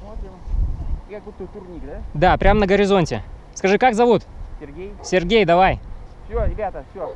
Смотрим. Как будто турник, да? Да, прямо на горизонте. Скажи, как зовут? Сергей. Сергей, давай. Все, ребята, все.